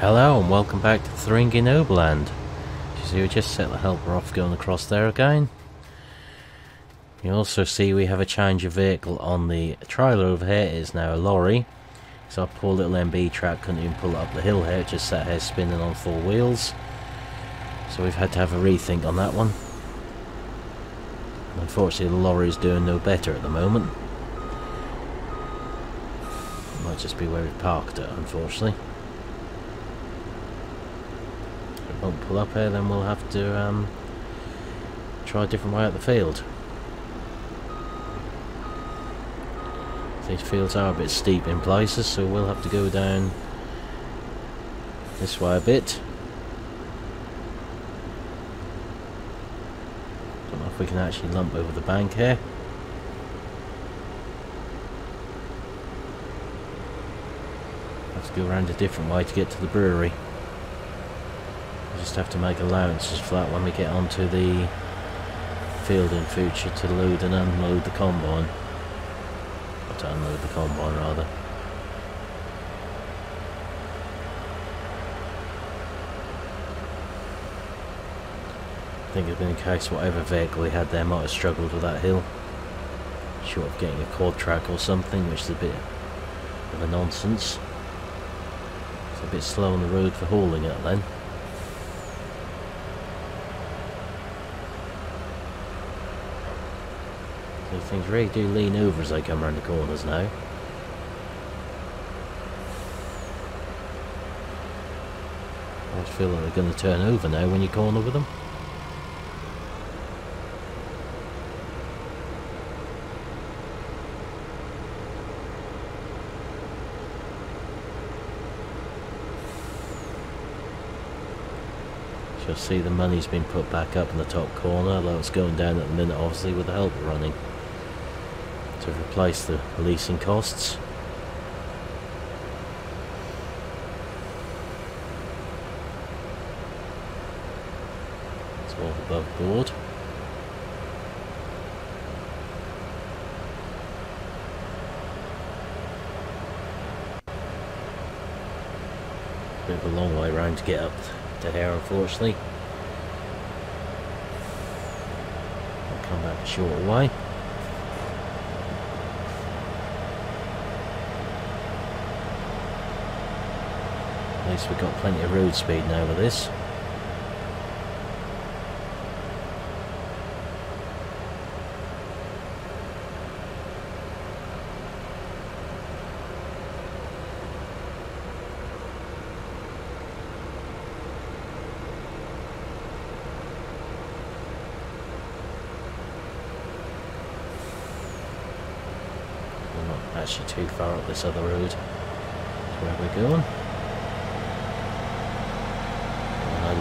Hello and welcome back to Thuringian Oberland. You see we just set the helper off going across there again. You also see we have a change of vehicle on the trailer over here. It is now a lorry. So our poor little MB Trac couldn't even pull it up the hill here, it just sat here spinning on four wheels. So we've had to have a rethink on that one. Unfortunately the lorry is doing no better at the moment. It might just be where we parked it, unfortunately. Won't pull up here, then we'll have to um, try a different way out the field. These fields are a bit steep in places, so we'll have to go down this way a bit. Don't know if we can actually lump over the bank here. Have to go around a different way to get to the brewery just have to make allowances for that when we get onto the field in future to load and unload the combine. Or to unload the combine rather. I think it's been a case whatever vehicle we had there might have struggled with that hill. Short of getting a quad track or something, which is a bit of a nonsense. It's a bit slow on the road for hauling it then. Things really do lean over as they come around the corners now. I feel like they're going to turn over now when you corner with them. You'll see the money's been put back up in the top corner, although it's going down at the minute obviously with the helper running to replace the leasing costs. It's all above board. Bit of a long way round to get up to here unfortunately. I'll come back a short way. Least we've got plenty of road speed now with this. We're not actually too far up this other road. That's where we're going.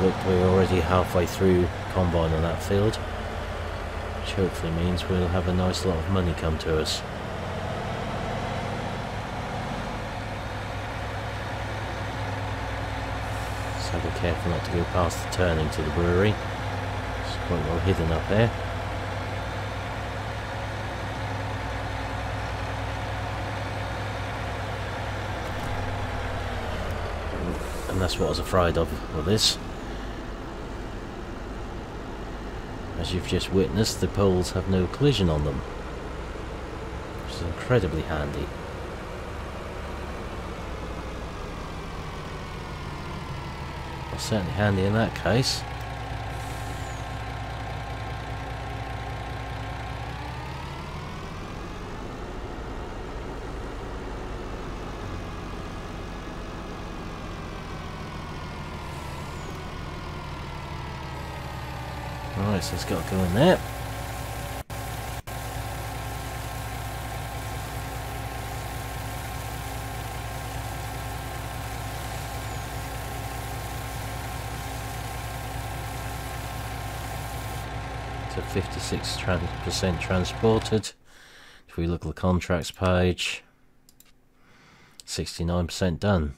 We're already halfway through combine on that field, which hopefully means we'll have a nice lot of money come to us. So be careful not to go past the turning to the brewery. It's quite well hidden up here. And that's what I was afraid of with this. As you've just witnessed, the poles have no collision on them, which is incredibly handy. Well, certainly handy in that case. Right, so it's got to go in there. So 56% transported. If we look at the contracts page, 69% done.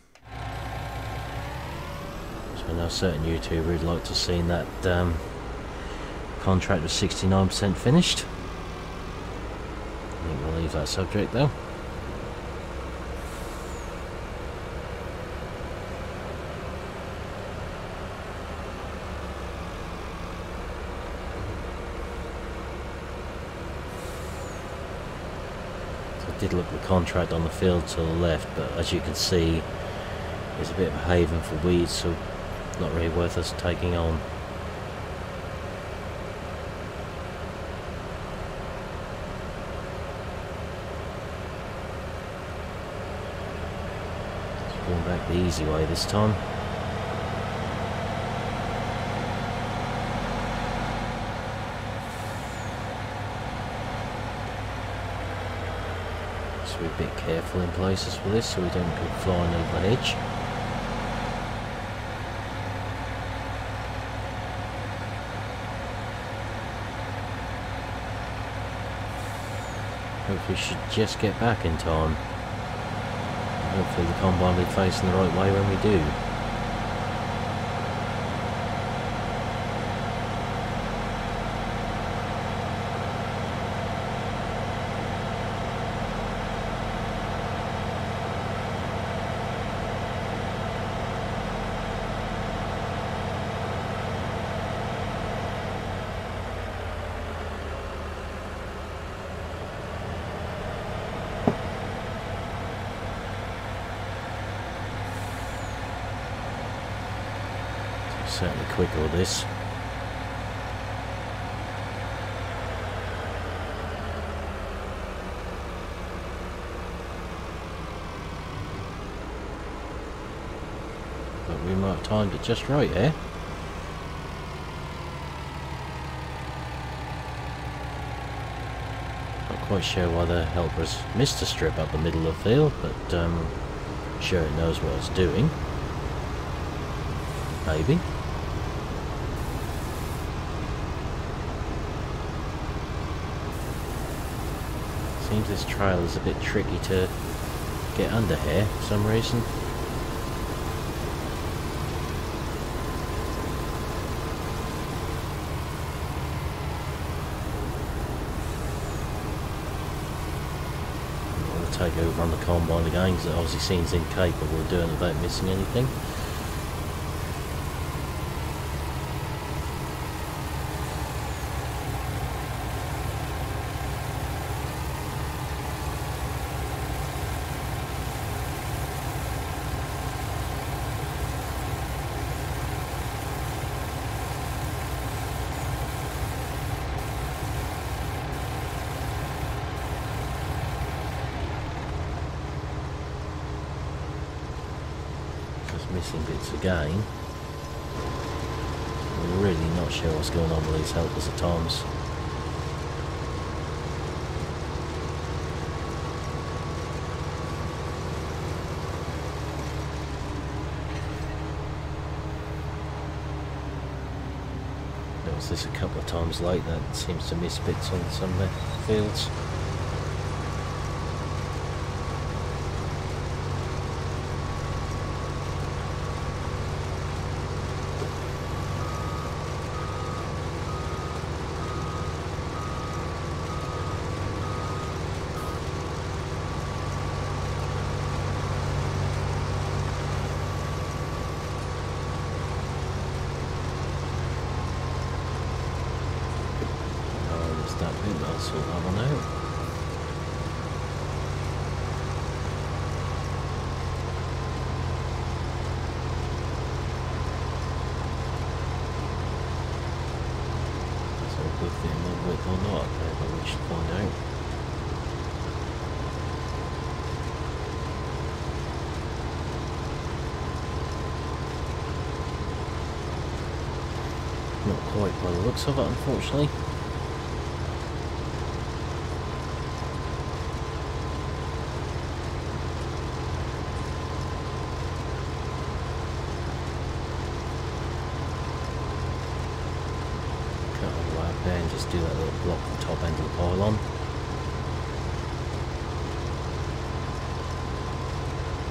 So I know certain YouTubers would like to see that um, Contract was 69% finished. I think we'll leave that subject though. did look at the contract on the field to the left, but as you can see, it's a bit of a haven for weeds, so not really worth us taking on. The easy way this time. So we're a bit careful in places for this so we don't go flying over the edge. Hopefully we should just get back in time. Hopefully the combine will be facing the right way when we do. Certainly quick all this. But we might have timed it just right here. Not quite sure why the helpers missed a strip up the middle of the field, but um, sure it knows what it's doing. Maybe. Seems this trail is a bit tricky to get under here for some reason. I'm to take over on the combine again because it obviously seems incapable of doing it without missing anything. Missing bits again. We're really not sure what's going on with these helpers at times. Notice this a couple of times late that seems to miss bits on some fields. Sort that find out. Not quite by the looks of it, unfortunately. Do that little block at the top end of the pylon.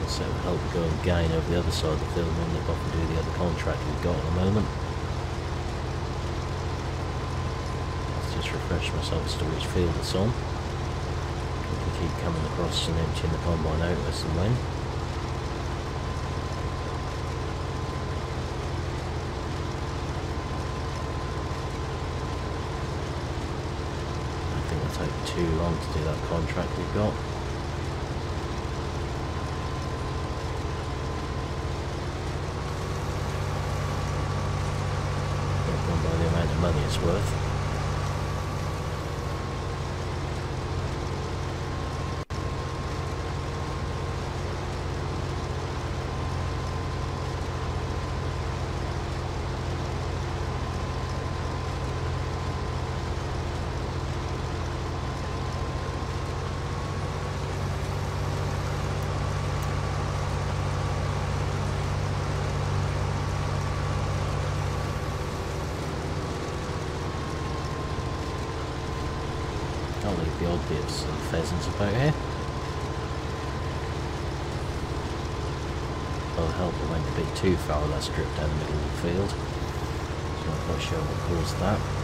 So help go and gain over the other side of the field and nip off and do the other contract we've got at the moment. Let's just refresh myself as to which field it's on. We can keep coming across and emptying the combine out as and when. too long to do that contract we've got. it's worth. I'll of pheasants about here. Well, help it went a bit too far that strip down the middle of the field. So I'm not quite sure what caused that.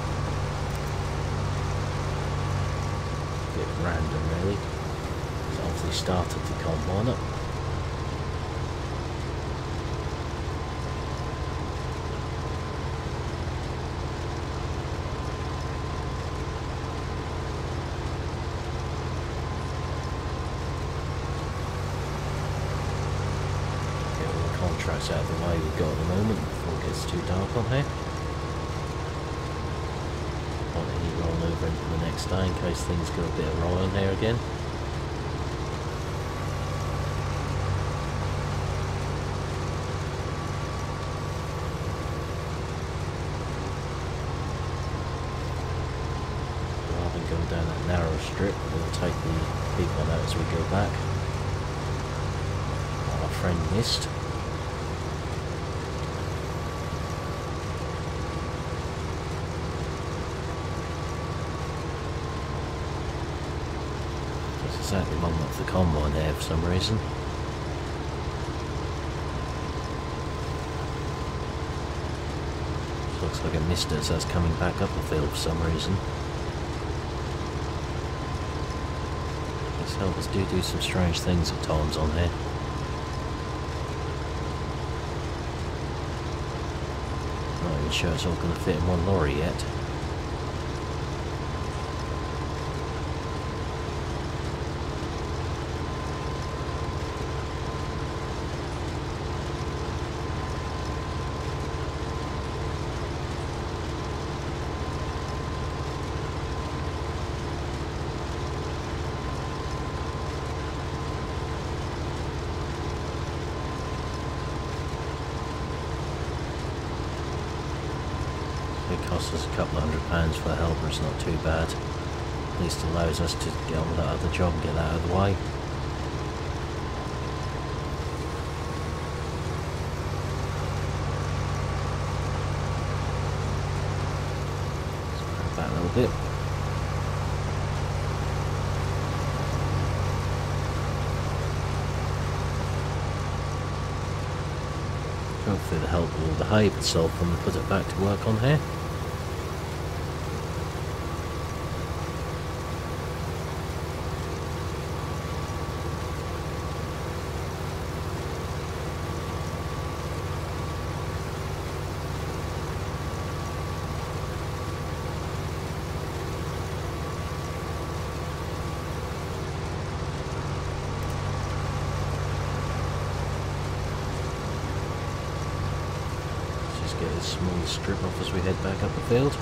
bit random really. It's obviously started to come combine up. Get all out of the way we've got at the moment before it gets too dark on here. Want any roll over into the next day in case things go a bit awry on here again. Rather than going down that narrow strip, we'll take the big one out as we go back. Our friend missed. Exactly long off the combine there for some reason. Looks like it missed it's coming back up the field for some reason. These helpers do do some strange things at times on here. Not even sure it's all going to fit in one lorry yet. It costs us a couple of hundred for the helper, it's not too bad. At least allows us to get on with that other job and get that out of the way. Let's that a little bit. Hopefully the helper will behave itself we put it back to work on here. Get this small strip off as we head back up the field.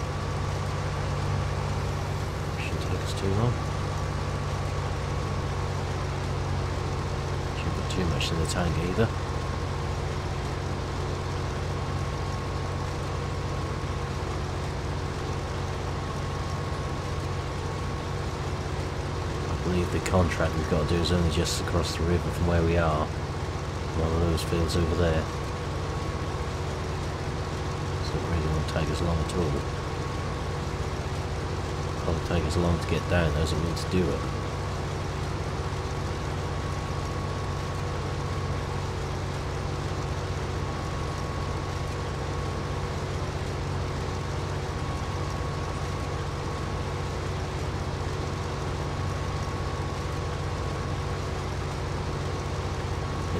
Shouldn't take us too long. Shouldn't put too much in the tank either. I believe the contract we've got to do is only just across the river from where we are. One of those fields over there. So it really won't take us long at all. Probably take us long to get down as it will to do it.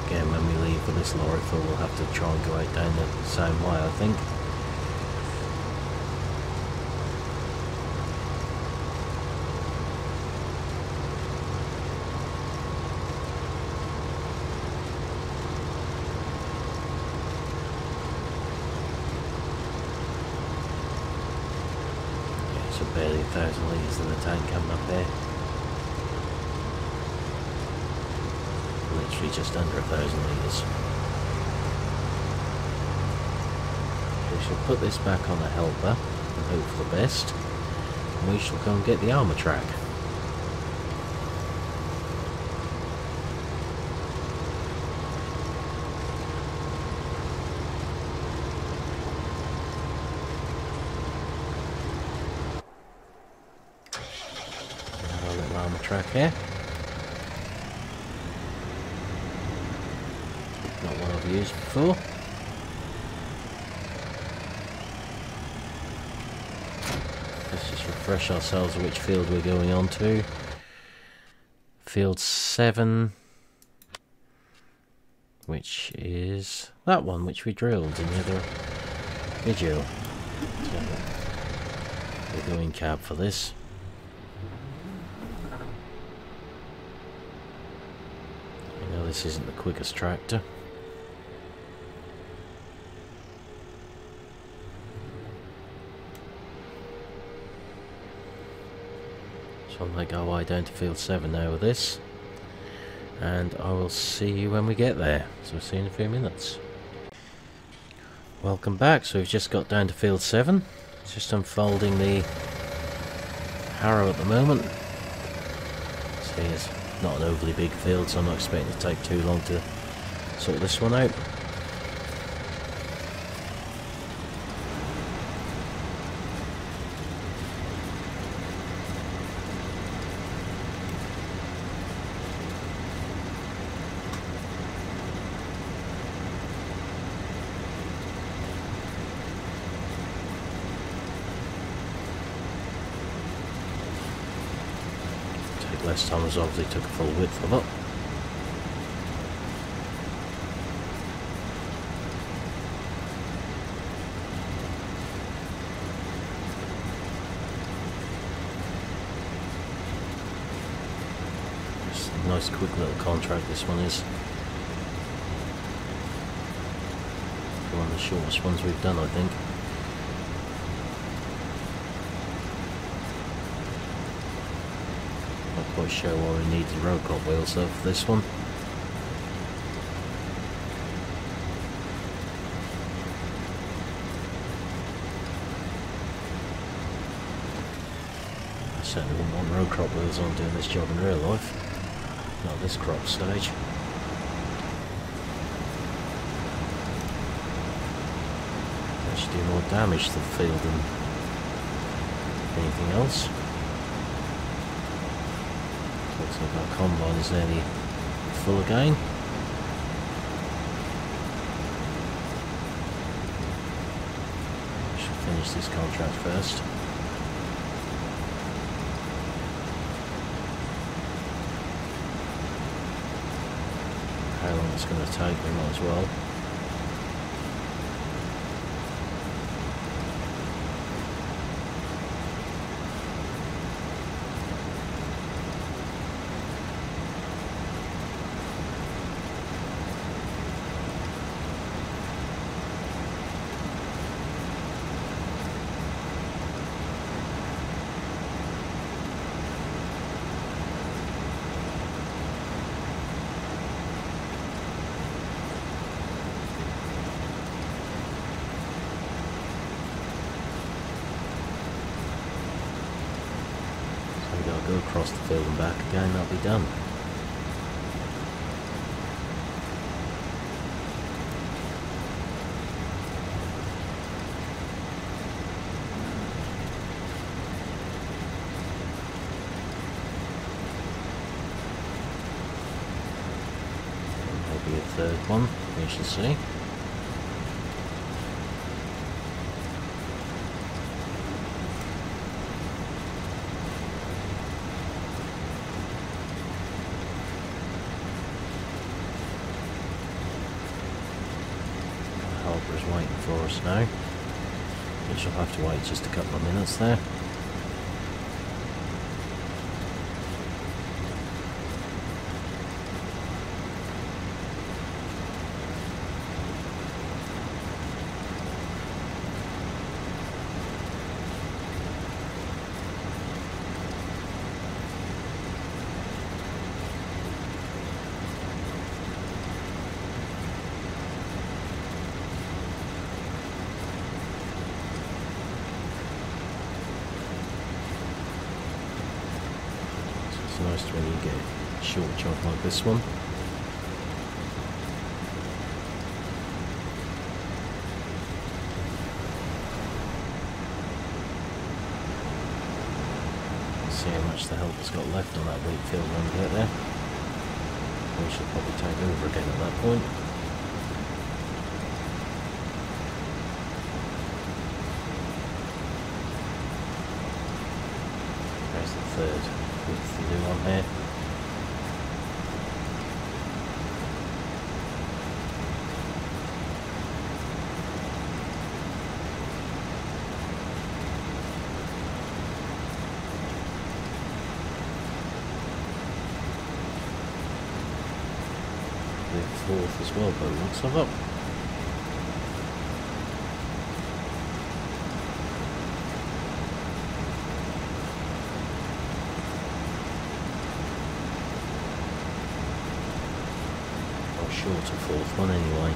Again, when we leave for this lorry we'll have to try and go out down the same way, I think. So barely a thousand litres in the tank coming up here. Literally just under a thousand litres. We shall put this back on the helper and hope for the best. And we shall go and get the Armatrac. little Armatrac here. Not one I've used before. Let's just refresh ourselves which field we're going on to. Field 7, which is that one which we drilled in the other video. So we're going cab for this. I know this isn't the quickest tractor. So I'm going to go way down to field 7 now with this. And I will see you when we get there. So see you in a few minutes. Welcome back. So we've just got down to field 7. Just unfolding the harrow at the moment. See, it's not an overly big field, so I'm not expecting to take too long to sort this one out. Less time as obviously took a full width of it. Nice quick little contract this one is. One of the shortest ones we've done I think. Sure why we need the road wheels for this one. I certainly wouldn't want road crop wheels on doing this job in real life. Not this crop stage. Actually do more damage to the field than anything else. Looks like our combine is nearly full again. Should finish this contract first. How long it's going to take, we might as well. So we gotta across the field and back again, that'll be done. Maybe a third one, we shall see. Helper's now. We shall have to wait just a couple of minutes there. most when you get a short one. See how much the help has got left on that wheat field one bit there. We should probably take over again at that point. There's the third width the new one here. The as well, but looks of it. Or short of fourth one anyway.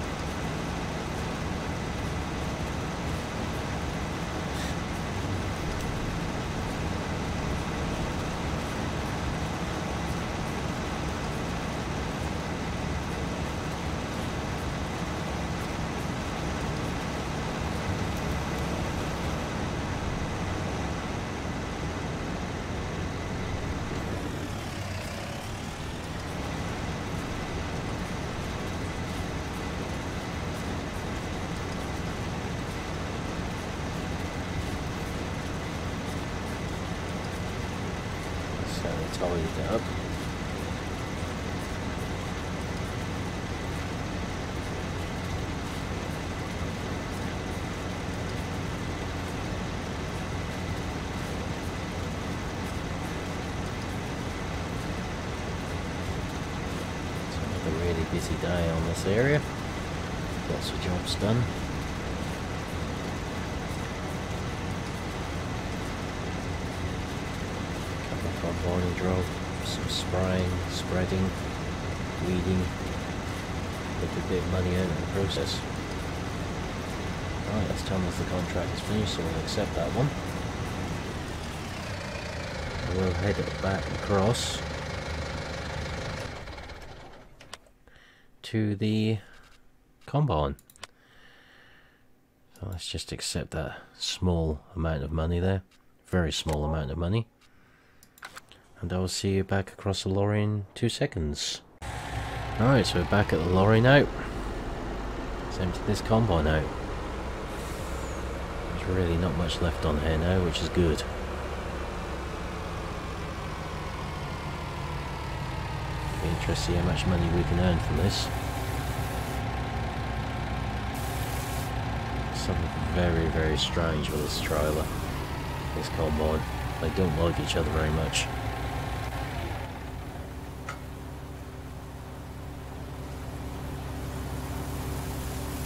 So they tidied it up. It's another busy day on this area. Lots of jobs done. couple of combining drill, some spraying, spreading, weeding, little bit of money earned in the process. Right, that's telling us the contract is finished, so we'll accept that one. We'll head it back across to the combine. So let's just accept that small amount of money there. Very small amount of money. And I will see you back across the lorry in two seconds. Alright, so we're back at the lorry now. Let's empty this combine out. There's really not much left on here now, which is good. To see how much money we can earn from this. Something very, very strange with this trailer. This combine. They don't like each other very much.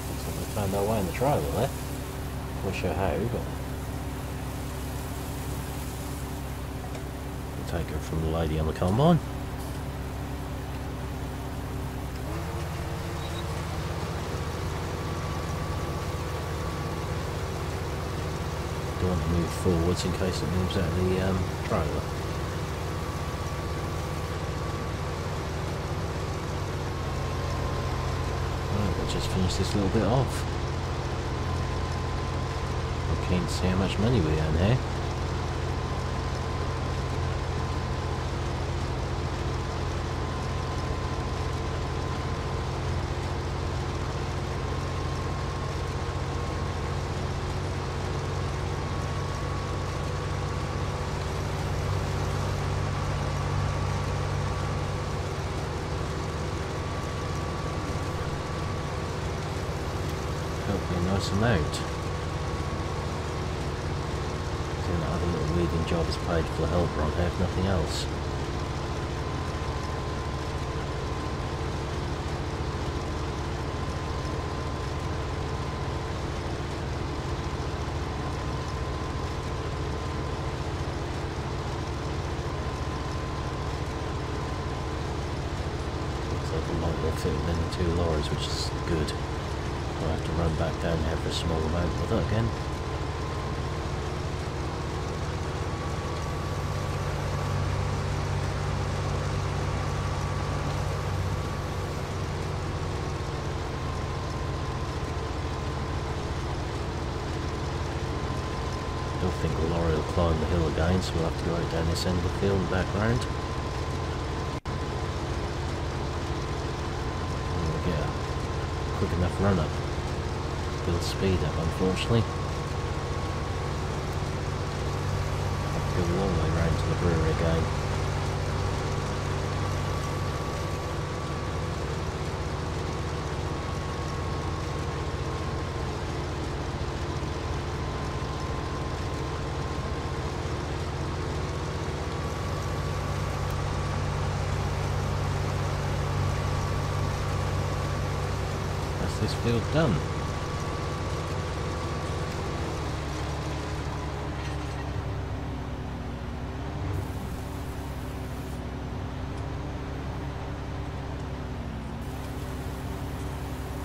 Looks like they found their way in the trailer there. Not sure how, but... We'll take it from the lady on the combine. To move forwards in case it moves out of the um, trailer. Right, we'll just finish this little bit off. Keen to see how much money we earn here. Hopefully a nice amount. Seeing that other little weeding job is paid for the helper on here, if nothing else. Looks like a lot will fit within the two lorries, which is good. I'll have to run back down here for a small amount with it again. Don't think lorry will climb the hill again, so we'll have to go out down this end of the field and back round. quick enough run up. Speed up, unfortunately. Have to go all the way round to the brewery again. This field done.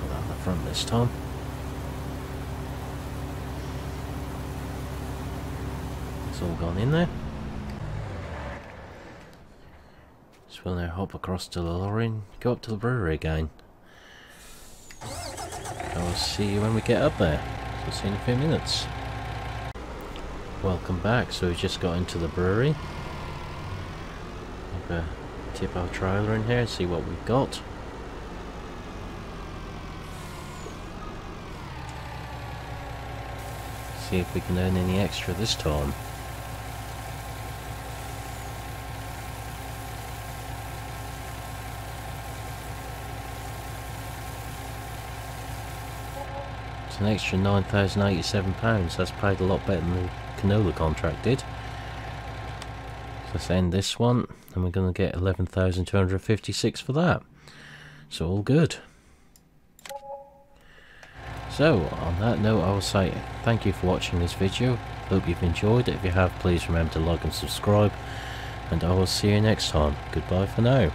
Put that in the front this time. It's all gone in there. So we'll now hop across to the lorry and go up to the brewery again. I'll see you when we get up there. So see you in a few minutes. Welcome back. So we just got into the brewery. Have a tip our trailer in here and see what we've got. See if we can earn any extra this time. It's an extra £9,087. That's paid a lot better than the canola contract did. So let's end this one, and we're going to get 11,256 for that. So all good. So, on that note, I will say thank you for watching this video. Hope you've enjoyed it. If you have, please remember to like and subscribe. And I will see you next time. Goodbye for now.